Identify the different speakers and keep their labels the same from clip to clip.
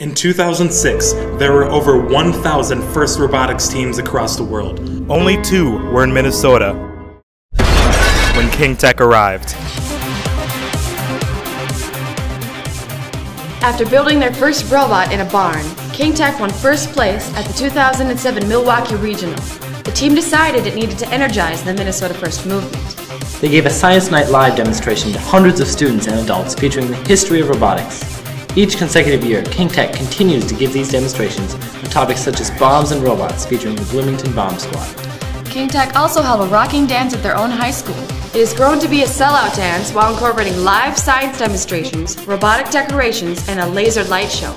Speaker 1: In 2006, there were over 1,000 FIRST robotics teams across the world.
Speaker 2: Only two were in Minnesota when KING TeC arrived.
Speaker 3: After building their first robot in a barn, KING TeC won first place at the 2007 Milwaukee Regional. The team decided it needed to energize the Minnesota First movement.
Speaker 4: They gave a Science Night Live demonstration to hundreds of students and adults featuring the history of robotics. Each consecutive year, KING TeC continues to give these demonstrations on topics such as bombs and robots featuring the Bloomington Bomb Squad.
Speaker 3: KING TeC also held a rocking dance at their own high school. It has grown to be a sellout dance while incorporating live science demonstrations, robotic decorations, and a laser light show.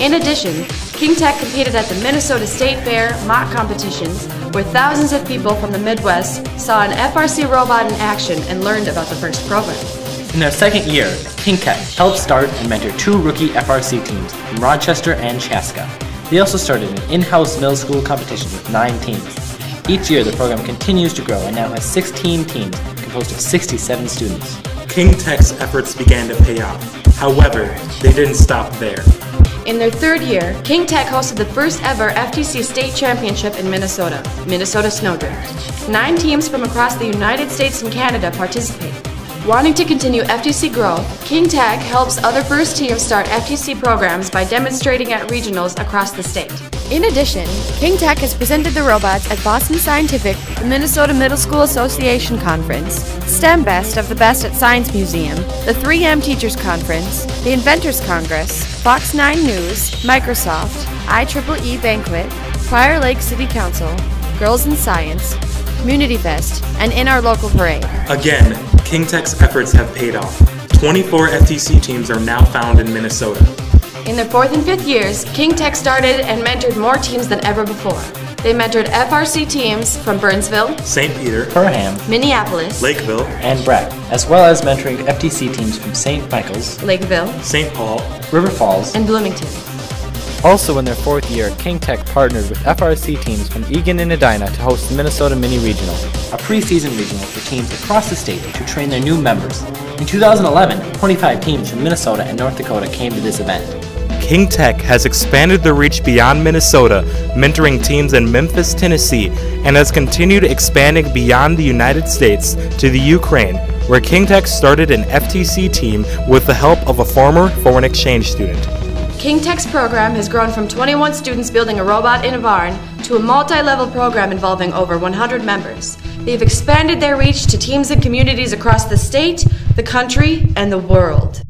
Speaker 3: In addition, KING TeC competed at the Minnesota State Fair mock competitions where thousands of people from the Midwest saw an FRC robot in action and learned about the first program.
Speaker 4: In their second year, KING TeC helped start and mentor two rookie FRC teams from Rochester and Chaska. They also started an in-house middle school competition with nine teams. Each year, the program continues to grow and now has 16 teams composed of 67 students.
Speaker 1: KING TeC's efforts began to pay off. However, they didn't stop there.
Speaker 3: In their third year, KING TeC hosted the first ever FTC State Championship in Minnesota, Minnesota Snowdrift. Nine teams from across the United States and Canada participated. Wanting to continue FTC growth, KING TeC helps other first teams start FTC programs by demonstrating at regionals across the state. In addition, KING TeC has presented the robots at Boston Scientific, the Minnesota Middle School Association Conference, STEM Best of the Best at Science Museum, the 3M Teachers Conference, the Inventors Congress, Fox 9 News, Microsoft, IEEE Banquet, Prior Lake City Council, Girls in Science, Community Fest, and in our local parade.
Speaker 1: Again, KING TeC's efforts have paid off. 24 FTC teams are now found in Minnesota.
Speaker 3: In their fourth and fifth years, KING TeC started and mentored more teams than ever before. They mentored FRC teams from Burnsville,
Speaker 1: St. Peter,
Speaker 4: Perham,
Speaker 3: Minneapolis,
Speaker 1: Lakeville,
Speaker 4: and Breck, as well as mentoring FTC teams from St. Michael's,
Speaker 3: Lakeville,
Speaker 1: St. Paul,
Speaker 4: River Falls,
Speaker 3: and Bloomington.
Speaker 5: Also in their fourth year, KING TeC partnered with FRC teams from Eagan and Edina to host the Minnesota Mini Regional,
Speaker 4: a preseason regional for teams across the state to train their new members. In 2011, 25 teams from Minnesota and North Dakota came to this event.
Speaker 2: KING TeC has expanded the reach beyond Minnesota, mentoring teams in Memphis, Tennessee, and has continued expanding beyond the United States to the Ukraine, where KING TeC started an FTC team with the help of a former foreign exchange student.
Speaker 3: KING TeC's program has grown from 21 students building a robot in a barn to a multi-level program involving over 100 members. They've expanded their reach to teams and communities across the state, the country, and the world.